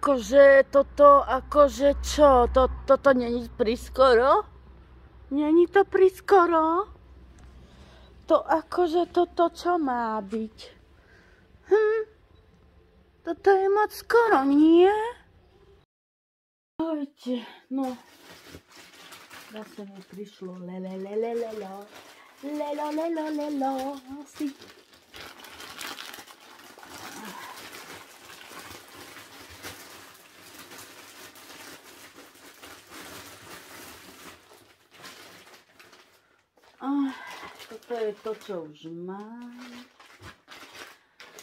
akože toto, akože čo? To, toto není priskoro? Není to priskoro? To akože toto čo má byť? Hm? Toto je moc skoro, nie? Ahojte, no. Zase mi prišlo lele, lele, lelo. Lelo, lelo, lelo. Je to, čo už mám.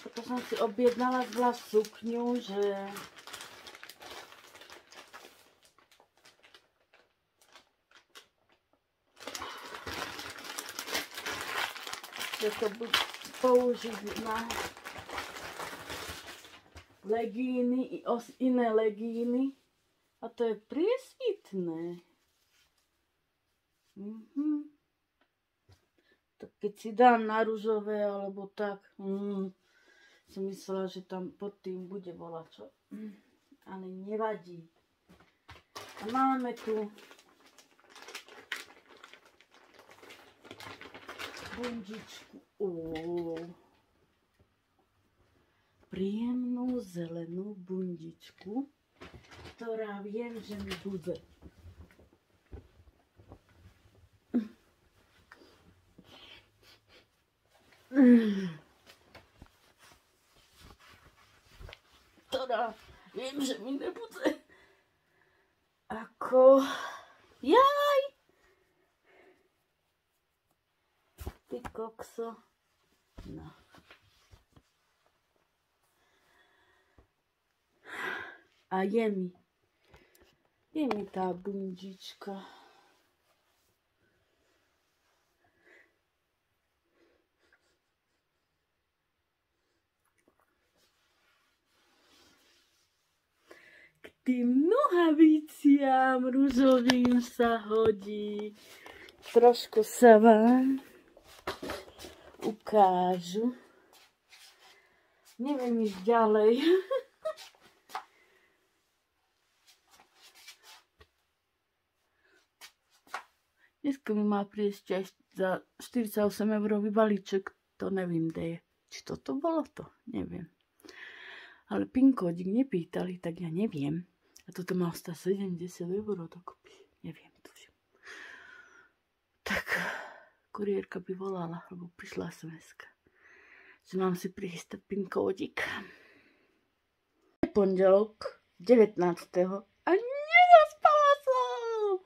Toto som si objednala zvlášť sukňu, že že to buď použiť na legíny, iné legíny. A to je priesvitné. Mhm. Tak keď si dám na rúžové alebo tak, mm, som myslela, že tam pod tým bude volačo. Mm, ale nevadí. A máme tu bundičku. Oh. Príjemnú zelenú bundičku, ktorá viem, že mi bude Ktorá viem, že mi nebude ako jaj. Ty kokso. No. A je mi. Je mi tým nohaviciam rúžovým sa hodí. Trošku sa vám ukážu. Neviem ísť ďalej. Dneska mi má prísť aj za 48 eurový balíček. To neviem, kde je. Či toto bolo to? Neviem. Ale pin kódik nepýtali, tak ja neviem. A toto má stať 70 eur dokopy. Neviem, tuším. Tak kuriérka by volala, lebo prišla sms že mám si prihystať pin kódik. Pondelok 19. A nezaspala som!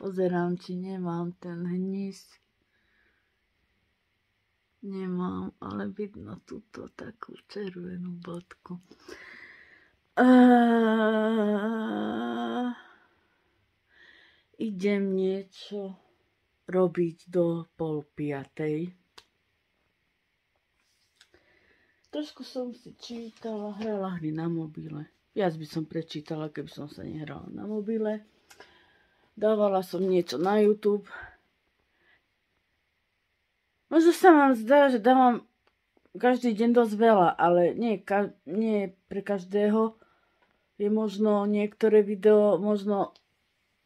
Pozerám, či nemám ten hnis. Nemám, ale vidno túto takú červenú bodku. Uh, idem niečo robiť do pol piatej. Trošku som si čítala, hrala hry na mobile. Viac by som prečítala, keby som sa nehrala na mobile. Dávala som niečo na YouTube. Možno sa vám zdá, že dávam každý deň dosť veľa, ale nie, ka- nie pre každého je možno niektoré video, možno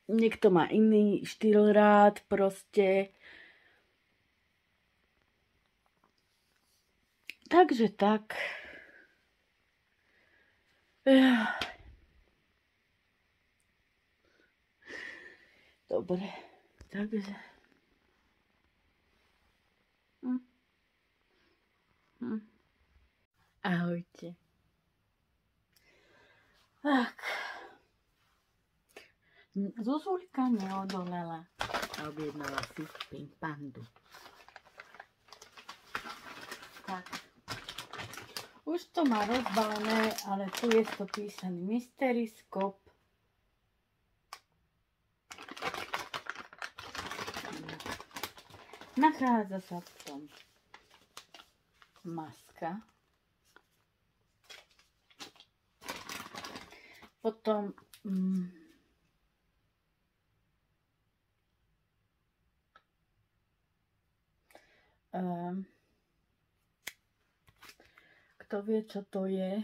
niekto má iný štýl rád, proste. Takže tak. Dobre, takže... Hm. Hm. Ahojte. Tak. Zuzulka neodolela a objednala si Pink Pandu. Tak. Už to má rozbalené, ale tu je to písaný Mystery Scope. Nachádza sa v tom maska. Potom... Mm, ehm, kto vie, čo to je?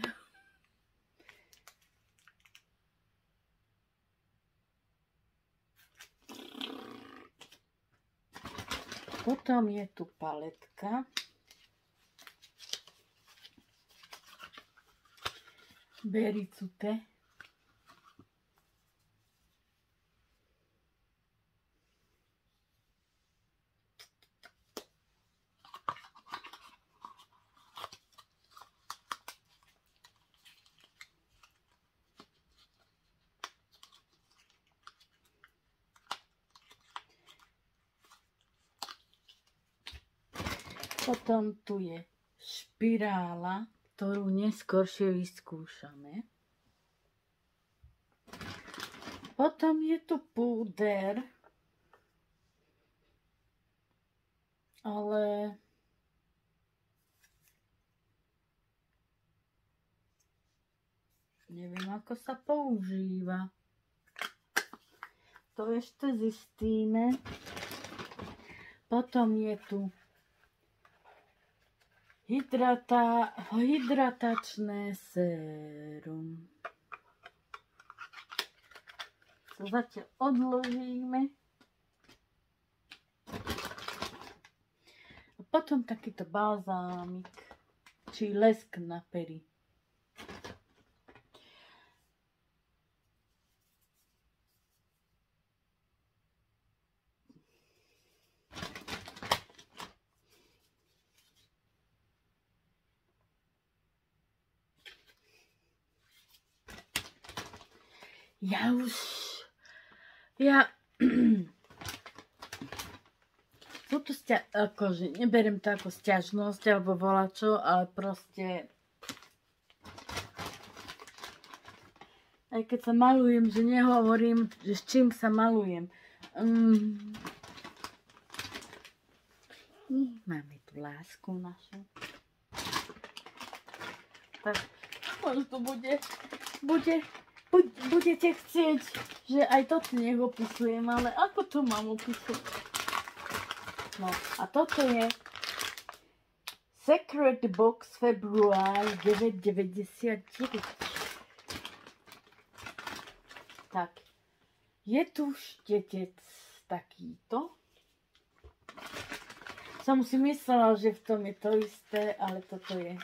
Potom je tu paletka. Bericute. Potom tu je špirála, ktorú neskôršie vyskúšame. Potom je tu púder, ale neviem, ako sa používa. To ešte zistíme. Potom je tu Hydrata, hydratačné sérum. To zatiaľ odložíme. A potom takýto balzámik, či lesk na pery. Ja už... Ja... Toto stia... akože neberiem to ako stiažnosť alebo volačo, ale proste... Aj keď sa malujem, že nehovorím, že s čím sa malujem. Um, máme tu lásku našu. Tak, možno bude, bude budete chcieť, že aj toto nech opisujem, ale ako to mám opísať? No a toto je Secret Box Február 999. Tak, je tu štetec takýto. Som si myslela, že v tom je to isté, ale toto je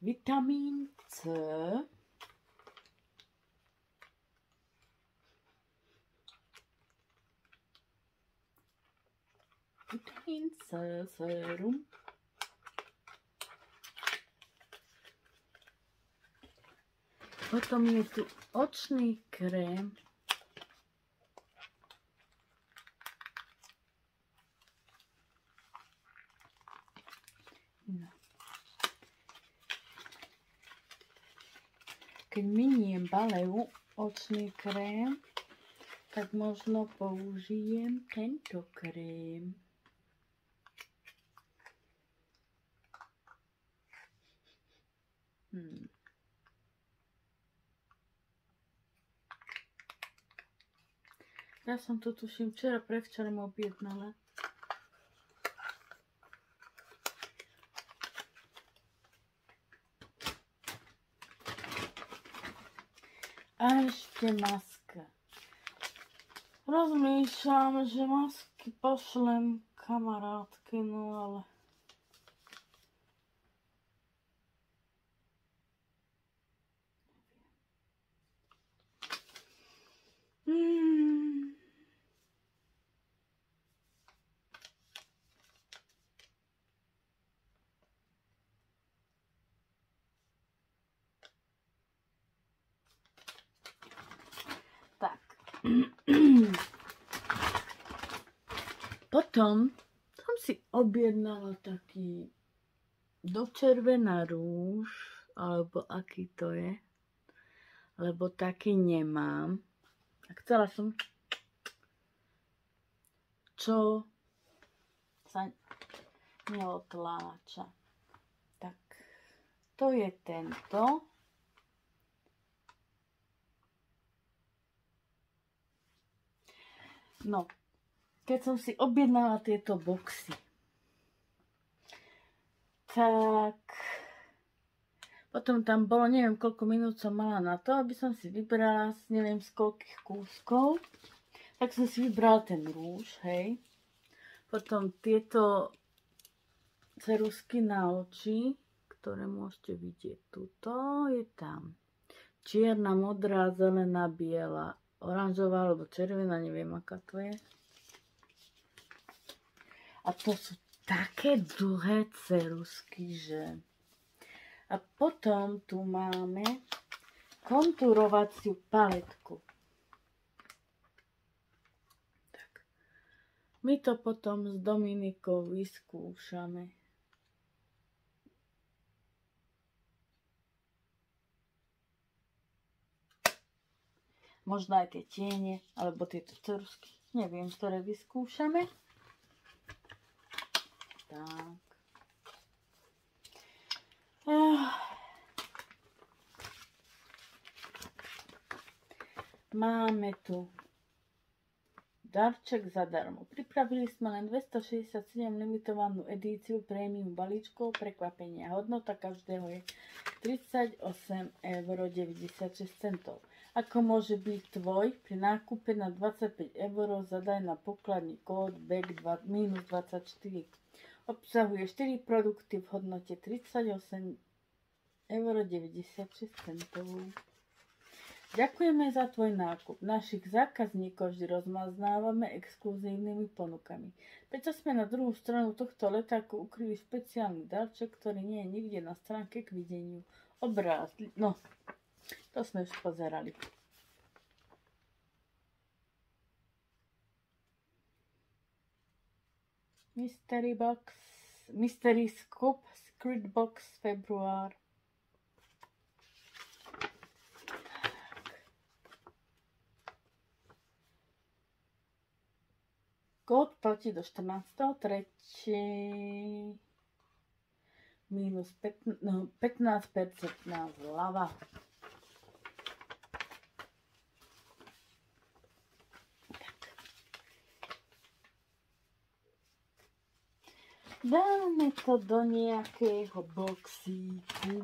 vitamín C. C sérum. Potom je tu očný krém. No. Keď miniem baleu očný krém, tak možno použijem tento krém. Hmm. Ja som to tuším včera prevčerom objednala. A ešte maska. Rozmýšľam, že masky pošlem kamarátky, no ale Potom som si objednala taký do červená rúž, alebo aký to je, lebo taký nemám. A chcela som, čo sa neotláča. Tak, to je tento. No, keď som si objednala tieto boxy, tak potom tam bolo, neviem koľko minút som mala na to, aby som si vybrala neviem z koľkých kúskov. Tak som si vybrala ten rúž, hej. Potom tieto cerusky na oči, ktoré môžete vidieť. Tuto je tam. Čierna, modrá, zelená, biela, oranžová alebo červená, neviem aká to je. A to sú také dlhé cerusky, že... A potom tu máme kontúrovaciu paletku. My to potom s Dominikou vyskúšame. Možno aj tie tiene, alebo tieto cerusky. Neviem, ktoré vyskúšame. Tak. Máme tu Darček zadarmo. Pripravili sme len 267 limitovanú edíciu prémium balíčkov prekvapenia. Hodnota každého je 38,96 eur. Ako môže byť tvoj? Pri nákupe na 25 eur zadaj na pokladný kód BEG minus 24. Obsahuje 4 produkty v hodnote 38,96 eur. Ďakujeme za tvoj nákup. Našich zákazníkov vždy rozmaznávame exkluzívnymi ponukami. Preto sme na druhú stranu tohto letáku ukryli špeciálny darček, ktorý nie je nikde na stránke k videniu. Obráz. No, to sme už pozerali. Mystery Box, Mystery Scoop, Secret Box, február. Kód platí do 14.3. Minus 15, no, 15% na zľava. Dáme to do nejakého boxíku.